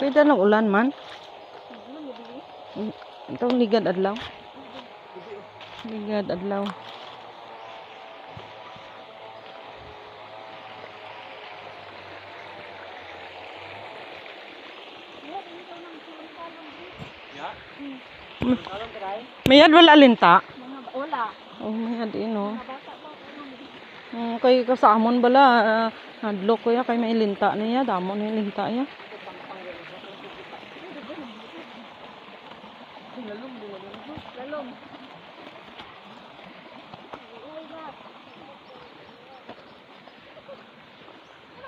Pwede lang ulan man. Itong ligad adlaw. Ligad adlaw. Mayad wala linta. Wala. Oh, mayad ino. Ba? Mm, kay kasamon bala uh, hadlok ko ya kay may linta niya damo ni linta ya. Lalong.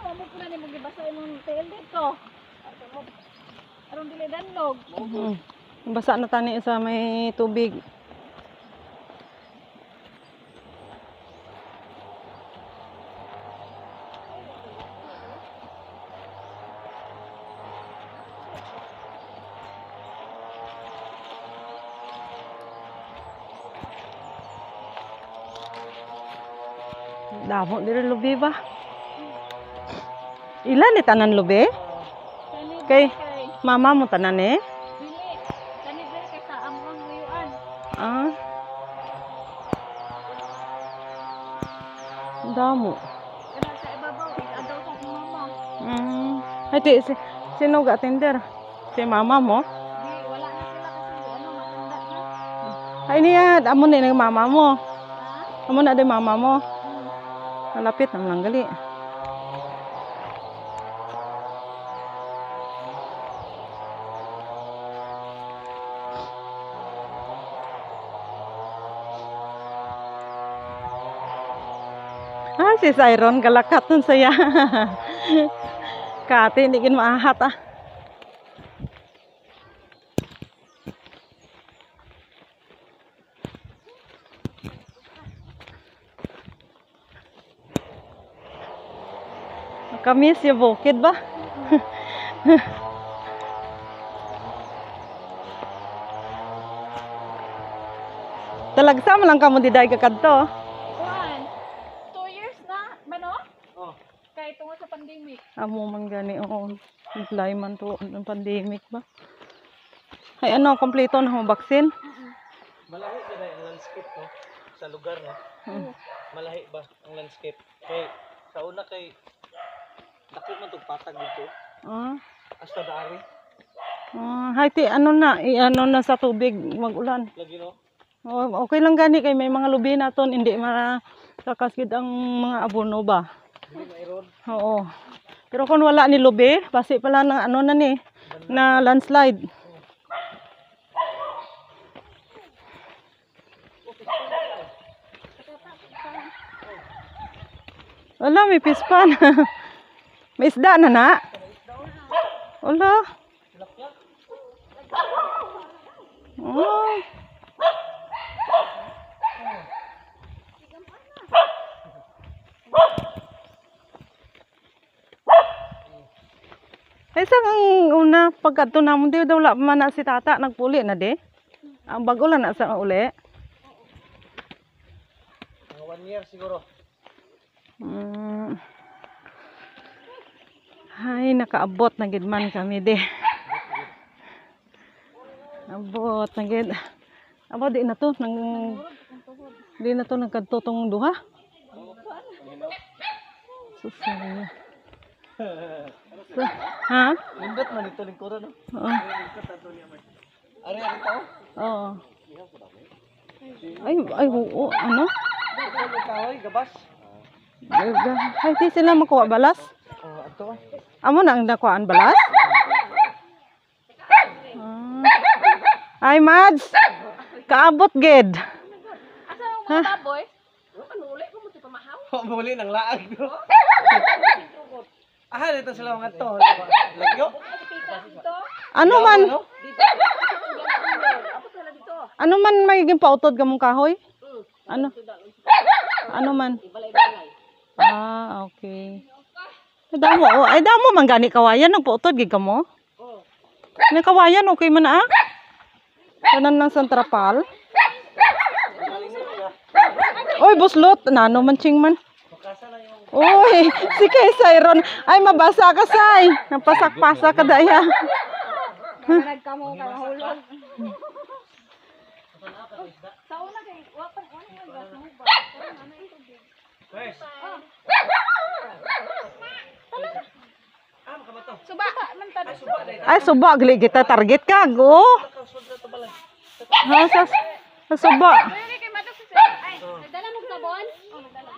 Ano mo pula ni mo gibasa imong tail dito? Aron dili danlog. Mm. Basa na tani sa may tubig. Damo diri lubi ba? Ilan ni tanan lubi? Kani Kay- kay Mama mo tanan eh? dili. Kani dili kay sa among nguyuan. Ah. Damo. Kana sa ibabaw adaw sa akong mama. Mm. Ay, di, si, sino ga tender? Si mama mo? Di wala na sila kasi ano matanda na. Ay, niya, amo na yung mama mo. Ha? Amo na din mama mo. Hmm. Malapit na lang Ah, si Siron, galakat nun saya. Kati, hindi kin maahat ah. Kamis yung bukid ba? Talagsa mo lang ka mo diday ka kadto. Kuan. Two years na, mano? Oh. Kay tungod sa pandemic. Amo oo. Imply man to ng pandemic ba? Ay ano, kompleto na mo vaccine? Malahi ba na ang landscape no? Sa lugar no? Hmm. Malahi ba ang landscape? Kay sa una kay dako man tong patag dito. Ah. Hasta daari. Ah, hay ti ano na, i ano na sa tubig magulan. Lagi no? Oh, okay lang gani kay may mga lubi naton hindi makakaskid ang mga abono ba. Hindi mayroon. Oo. Pero kung wala ni lubi, basi pala ng ano na ni na landslide. Wala, may pispan. may isda na na. Wala. Oh. Ay, sa ang una, pagkato namon, di daw wala man na si tata, nagpuli na di. Ang bago lang na sa uli. Mga one year siguro. Mm. Ay, nakaabot na gid man kami di. Abot na gid. Abo di na to nang di na to nagkadtotong duha. Susaya. Ha? Nindot man ito lingkuran no? Oo. Ari ari tao? Oo. Ay, ay, oo, ano? Kahoy gabas. Ay, di sila makuha balas. Oh, ato. Amo na ang nakuhaan balas? Ah. Ay, Mads! Kaabot, ged. Asa ang mga baboy? Ano uli ko mo ti pamahaw? Muli ng laag. Ah, dito sila mga to. Lagyo. Ano man, No? Apa sila dito? ano man may gimpautod ka mong kahoy? Ano? Ano man? Ah, okay. Ay, damo, oh. ay damo man gani kawayan, nagpautod gid ka mo? May kawayan, okay man ah. Tanan ng santrapal. Oy, buslot. Nano man ching man. Uy, si kay Siron. Ay, mabasa ka, Say. Napasak-pasa ka daya. Nagkamo ka hulog. Sa una kay wa pa wa na gas mo ba? Ano yung tubig? Makabato. Suba. Ay, suba. Gali kita target ka. Go. Ha, sa, suba. Pwede kay madok sa ay. Nagdala mo sabon? Oh, nagdala.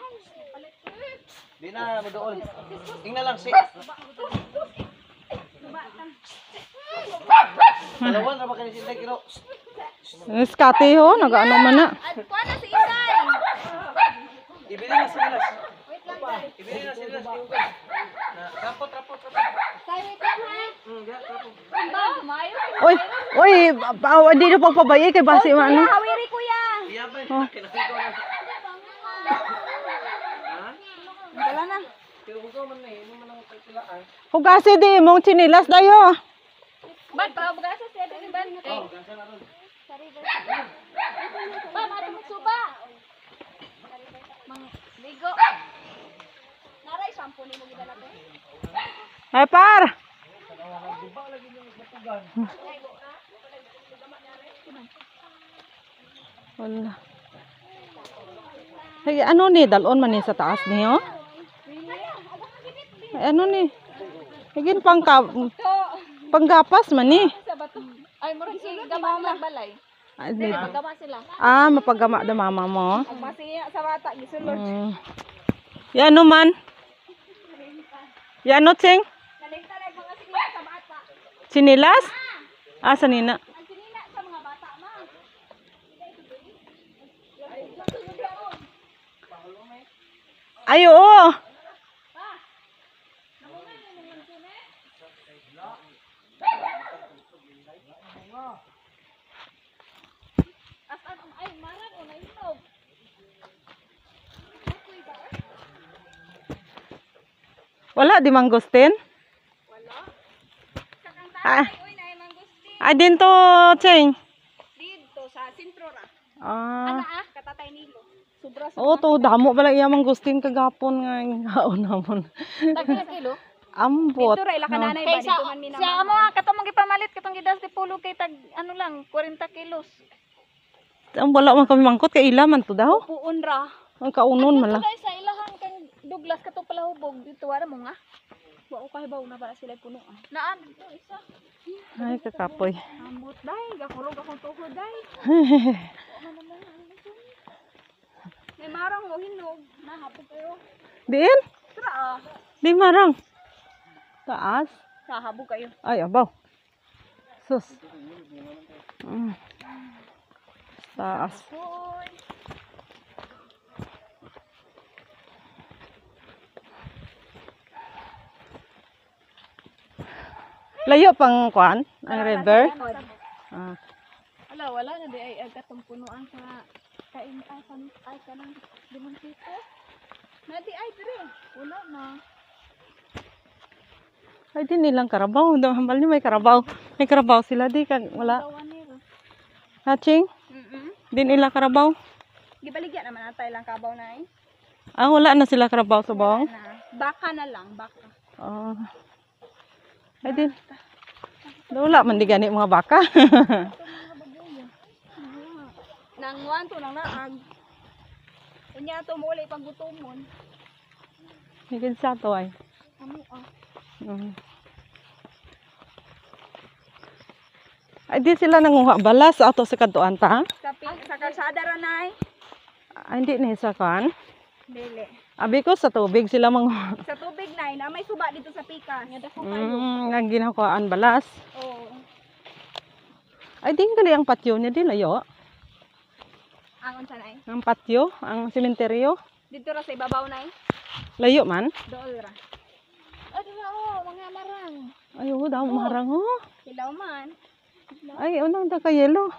Di na mo doon. Tingnan lang si. Dalawan ra ba kayo sila kiro? Skati ho. Nag-ano man na. Kuha na si Isay. Ibili na sila. Wait lang guys. Ibili na sila ugas. Na rapot rapot rapot. Say wait lang ha. Ga rapot. Ba, mayo. Uy, pa- hindi na pagpabayay kay basi man. ano. Hawiri kuya. Iya ba? Oh. Kinasigaw na. Ha? Dala na. Pero hugaw man na eh. Ano man ang kailangan? Hugasi di mong chinilas dayo. Bad pa bugas sa ni ban. Oh, gansa na ron. Ba, mara mo suba. Mang ligo. Naray shampoo ni mo gidala ko. Ay, par. Wala. Ay, ano ni? Dalon man ni sa taas niyo? Ay, ano ni? Higin pang ka, panggapas man ni. Bato. Ay, murag si gama lang balay. Ay, di- Gama sila. Ah, mapagama da mama mo. Masiya sa bata gisulod. Mm. Yan no man. Yan no, bata. Sinilas? Ah, sanina. Ay, oo. As an ay marag o na inog. Wala, di mangustin? Sakang Ah. Ay, din to, Cheng. Dito sa sentro ra. Ah. Ana ah katatay nilo. Sobra sa Oo, to, damo pala iya mangustin kagapon nga yung haon namon. Tagpila kilo. Ambot. Dito ra ila kananay ba dito man mina. Sa amo ah katong gipamalit katong gidas di pulo kay tag ano lang 40 kilos. Ang wala man kami mangkot, kay ila man to daw. Puun ra. Ang kaunon man lang. Kay sa ilahan kang Douglas katong palahubog dito wala mo nga. Wa ko kay baw na para sila puno ah. Naan dito isa. Ay, kakapoy. Ambot day, gakurog akong tuhod day. May marang mo hinog. Nahapot kayo. Diin? Tara ah. Di marang. Taas. Nahabog kayo. Ay, abaw. Sus. Mm. Taas. Hoy. Layo pang kwan, ang river. Ah. Ala, wala na di ay agatong punuan sa kain ay san ay kanang demontito. Na di ay dire. Wala na. Ay, di nilang karabaw. Hambal ni may karabaw. May karabaw sila di kag wala. Ro. Hatching? Mm. Di nila karabaw. Gibaligya naman natay lang kabaw na eh. Ah, wala na sila karabaw bawang. Na. Baka na lang, baka. Ay, din. Wala man di gani mga baka. Nang wan to nang naag. Unya to mo ulay paggutomon. Higit sa to ay. Amo ah. Mm. Ay, di sila nanguha balas ato sa kantuan ta. Sa pi- sa kalsada ra nay. Ah, hindi ni sa kan. Dili. Abi ko sa tubig sila manguha. Sa tubig na may suba dito sa pikas. Nga dako kayo. Mm, ang balas. Oo. Ay, di gali ang patio niya di layo. Angon sa nay. Ang patio, ang sementeryo. Dito ra sa ibabaw nay. Layo man. Dool ra. Oh, dila oh, mga marang. Ay, oo daw, marang oh. Hilaw man. Ay, unang da ka yelo.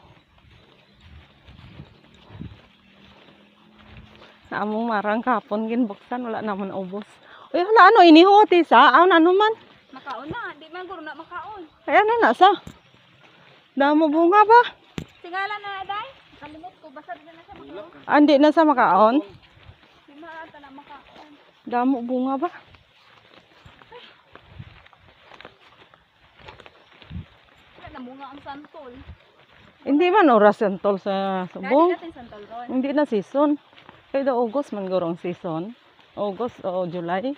Among marang kapon ginbuksan wala naman ubos. Uy, hala ano inihoti sa aw ano man. Makaon na, di man guro na makaon. Ay ano na sa. Damo bunga ba? Tingala na day. Kalimot ko basta di na siya makaon. Andi na sa makaon. Di maata na makaon. Damo bunga ba? Na namunga ang santol. Hindi man oras ang tol sa subong. santol. Hindi na season. Kaya daw August man gurong season. August o July.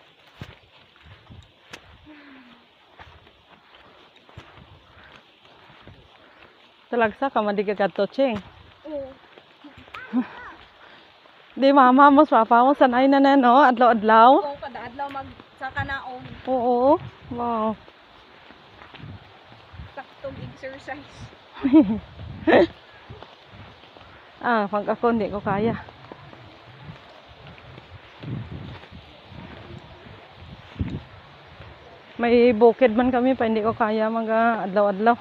Talagsa ka madi ka kadto cheng. Oo. Di mama mo papa mo sanay na na no adlaw-adlaw. Oo, kada adlaw mag sa kanaong Oo. Wow. saktong exercise. Ah, pag ako hindi ko kaya. May bukid man kami pa hindi ko kaya mag adlaw-adlaw.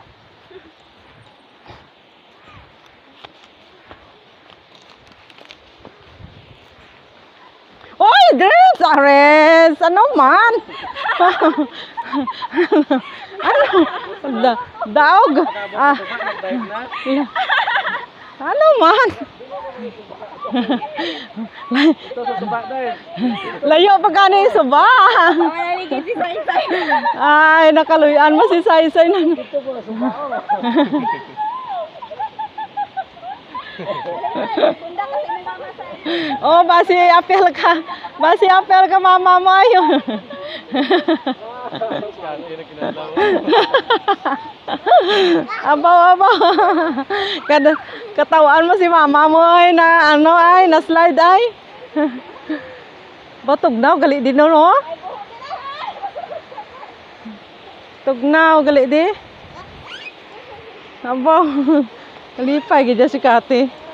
Oy, Dres! Ares! Ano man? ano? Da daog? Ah, yeah. Ano man? Ito sa suba dahil. Layo pa gani suba. Ay, nakaluyan mo si Saysay na. Ito Oh, basi apel ka. Basi apel ka mama mo yun. abaw, abaw. Kada, katawaan mo si mama mo ay na ano ay, na slide ay. Batugnaw, gali din no? Tugnaw, gali di. Abaw. Kalipay, gidya si Kati.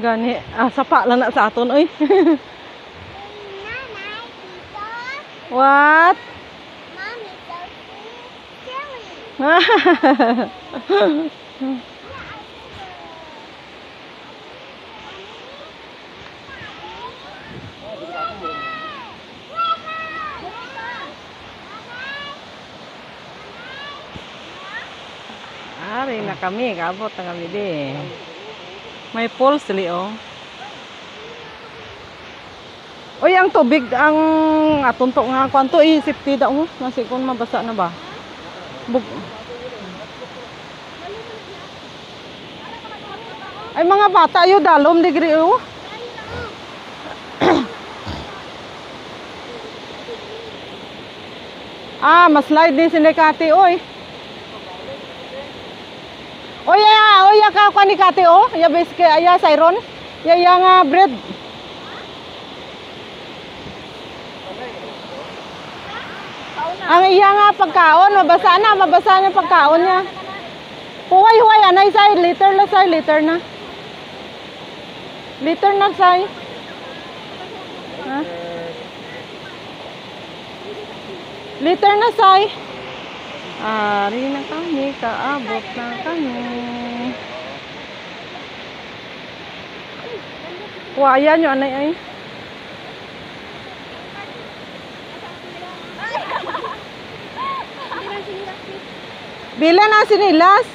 Gani, ah, sapa lang na sa aton, oy. What? Ari na kami, kabot na kami di. May pulse li oh. Oy, ang tubig ang atunto nga kwanto i safety daw mo. Nasi kun mabasa na ba? Bug Ay mga bata ayo dalom degree oh. ah, maslide din sinikati oy. Oy, ya, oy, ya ka kwani kati oh. Ya bes ke aya siron. Ya ya nga bread. Ang iya nga pagkaon, mabasa na, mabasa na pagkaon niya. Huway, huway, anay say, liter na say, liter na. Liter na say. Ha? Liter na say. Ari na kami, kaabot na kami. Kuwaya nyo, anay ay. Bila na sinilas.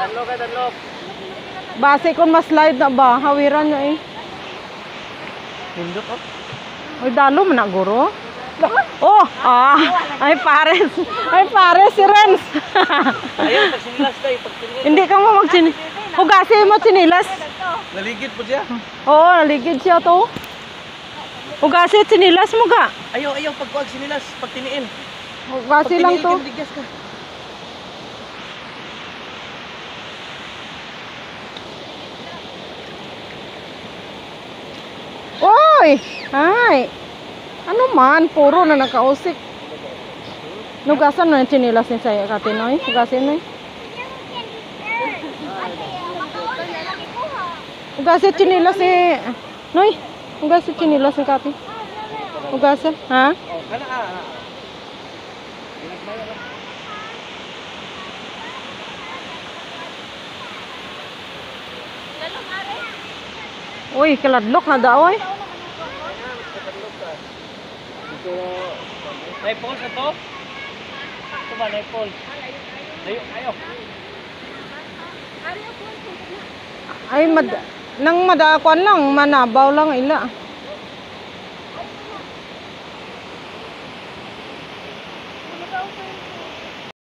Tanlo ka, tanlo. Base kung mas slide na ba, hawiran nyo eh. Hindot oh. Uy, dalo mo na, guro. Oh, ah, ay pares. Ay pares si Renz. Pag sinilas tayo, pag sinilas. Hindi ka mo magsin... Hugasin mo sinilas. Naligid po siya. Oo, naligid siya to. Hugasin sinilas mo ka. Ayaw, ayaw, pag sinilas, pag tiniin. Hugasin lang to. Digas ka. Oy! Ay! Ano man, puro na nakausik. Nugasan mo yung sinilas ni Saya Katinoy. Hugasin mo eh. Hugasin sinilas si... Noy! Hugasin sinilas ni Kati. Hugasin. Ha? Uy, kaladlok na daw eh. Pero, knife falls na to? Ito ba, knife falls? Layo, layo. Ay, mad nang madakuan lang, manabaw lang ila.